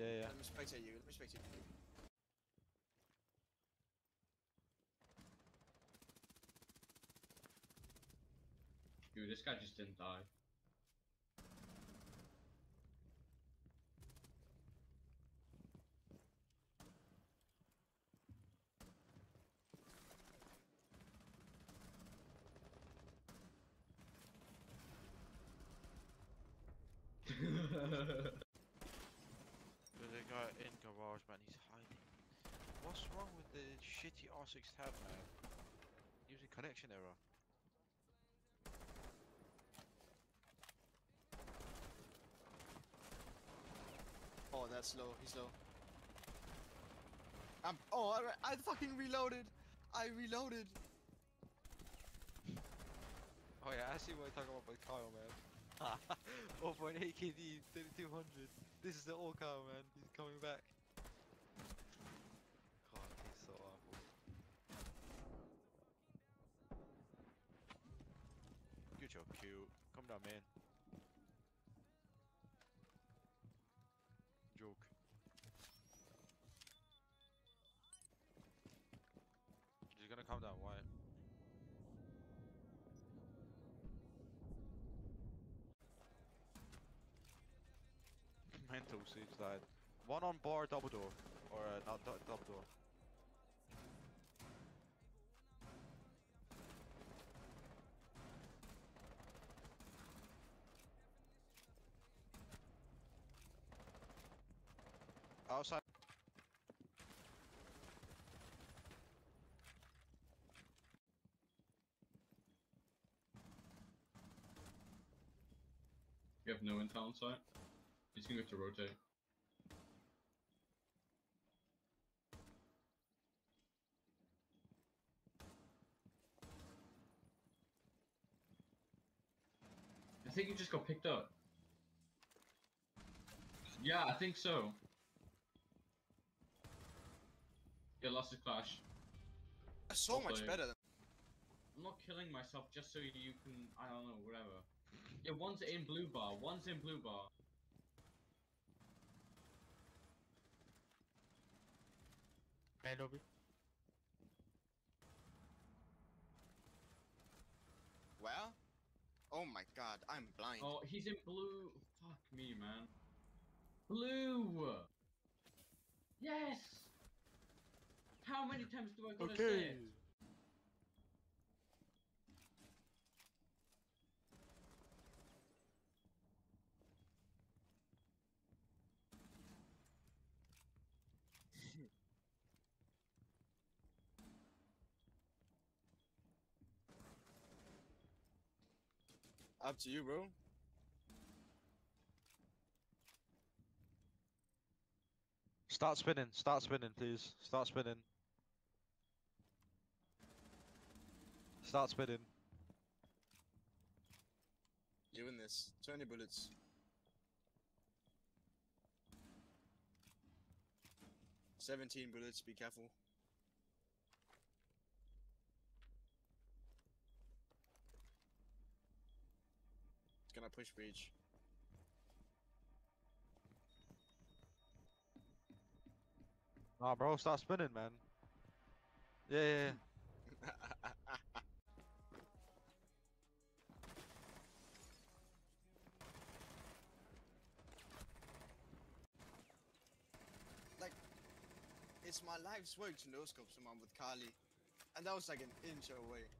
Yeah, yeah. Let me spectate you. Let me spectate you. Dude, this guy just didn't die. There's a guy in garage, man. He's hiding. What's wrong with the shitty R6 tab, man? Using connection error. Oh, that's low. He's low. I'm. Oh, I, I fucking reloaded. I reloaded. Oh yeah, I see what you're talking about with Kyle, man. 0.8 KD, 3200. This is the old Kyle, man. He's coming back. God, he's so awful. Good job, cute. Come down, man. Joke. He's gonna come down, why? Mental siege died. One on bar, double door. Or uh, not double door. You have no intel on site? He's gonna go to rotate. I think he just got picked up. Yeah, I think so. Yeah, lost his clash. That's so much Okay. better than. I'm not killing myself just so you can, I don't know, whatever. Yeah, one's in blue bar, one's in blue bar. Main lobby. Where? Oh my god, I'm blind. Oh, he's in blue. Fuck me, man. Blue! Yes! How many times do I gotta say it? Up to you, bro. Start spinning, start spinning, please. Start spinning. Start spinning. You in this. 20 bullets. Seventeen bullets. Be careful. It's gonna push breach. Nah, bro, start spinning, man. Yeah, yeah, yeah. like, it's my life's work to no scope someone with Kali, and that was like an inch away.